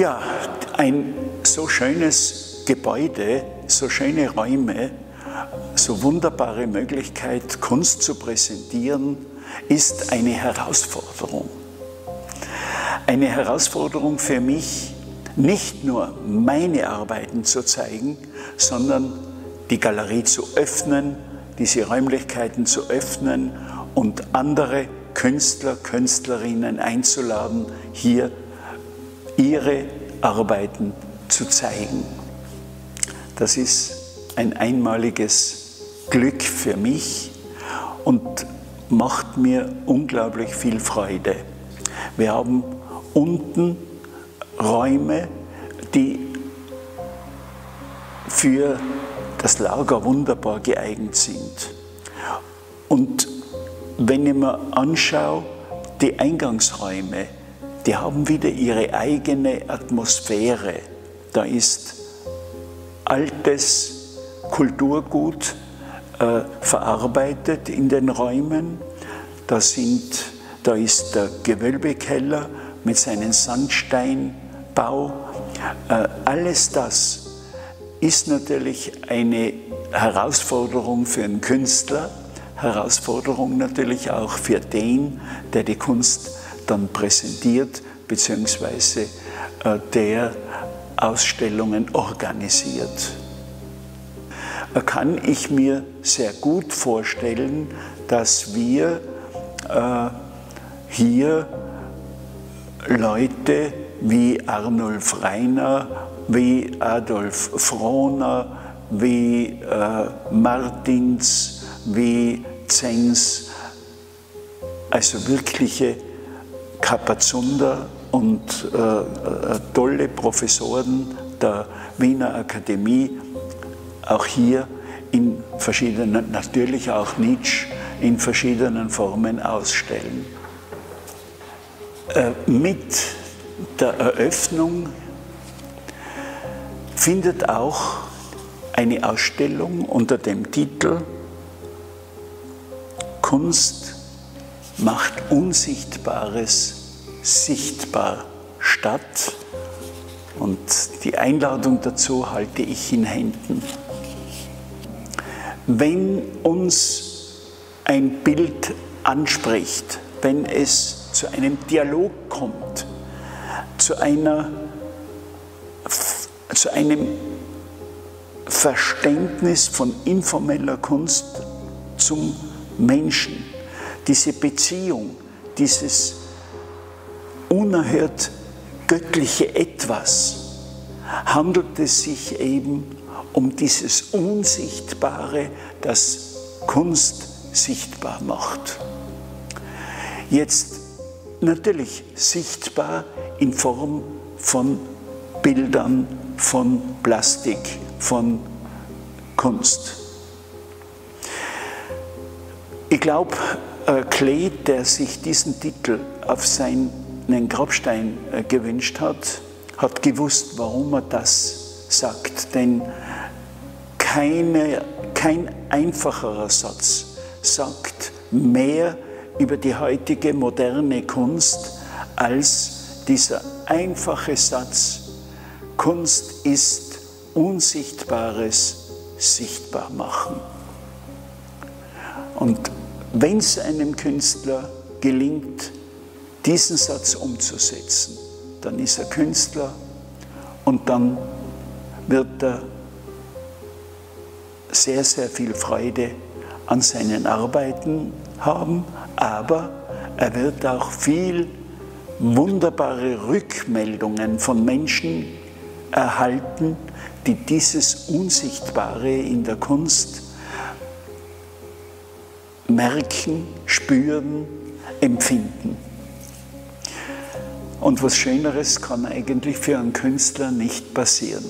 Ja, ein so schönes Gebäude, so schöne Räume, so wunderbare Möglichkeit, Kunst zu präsentieren, ist eine Herausforderung. Eine Herausforderung für mich, nicht nur meine Arbeiten zu zeigen, sondern die Galerie zu öffnen, diese Räumlichkeiten zu öffnen und andere Künstler, Künstlerinnen einzuladen, hier ihre Arbeiten zu zeigen. Das ist ein einmaliges Glück für mich und macht mir unglaublich viel Freude. Wir haben unten Räume, die für das Lager wunderbar geeignet sind. Und wenn ich mir anschaue, die Eingangsräume, die haben wieder ihre eigene Atmosphäre. Da ist altes Kulturgut äh, verarbeitet in den Räumen. Da, sind, da ist der Gewölbekeller mit seinem Sandsteinbau. Äh, alles das ist natürlich eine Herausforderung für einen Künstler, Herausforderung natürlich auch für den, der die Kunst dann präsentiert, beziehungsweise äh, der Ausstellungen organisiert. Äh, kann ich mir sehr gut vorstellen, dass wir äh, hier Leute wie Arnulf Reiner, wie Adolf Frohner, wie Martins, wie Zengs, also wirkliche Kapazunder und äh, äh, tolle Professoren der Wiener Akademie, auch hier in verschiedenen, natürlich auch Nietzsche, in verschiedenen Formen ausstellen. Äh, mit der Eröffnung findet auch eine Ausstellung unter dem Titel Kunst macht Unsichtbares sichtbar statt. Und die Einladung dazu halte ich in Händen. Wenn uns ein Bild anspricht, wenn es zu einem Dialog kommt, zu, einer, zu einem Verständnis von informeller Kunst zum Menschen, diese Beziehung, dieses unerhört göttliche Etwas, handelt es sich eben um dieses Unsichtbare, das Kunst sichtbar macht. Jetzt natürlich sichtbar in Form von Bildern, von Plastik, von Kunst. Ich glaube, Klee, der sich diesen Titel auf sein einen Grabstein äh, gewünscht hat, hat gewusst, warum er das sagt. Denn keine, kein einfacherer Satz sagt mehr über die heutige moderne Kunst als dieser einfache Satz, Kunst ist Unsichtbares sichtbar machen. Und wenn es einem Künstler gelingt, diesen Satz umzusetzen, dann ist er Künstler und dann wird er sehr, sehr viel Freude an seinen Arbeiten haben, aber er wird auch viel wunderbare Rückmeldungen von Menschen erhalten, die dieses Unsichtbare in der Kunst merken, spüren, empfinden. Und was Schöneres kann eigentlich für einen Künstler nicht passieren.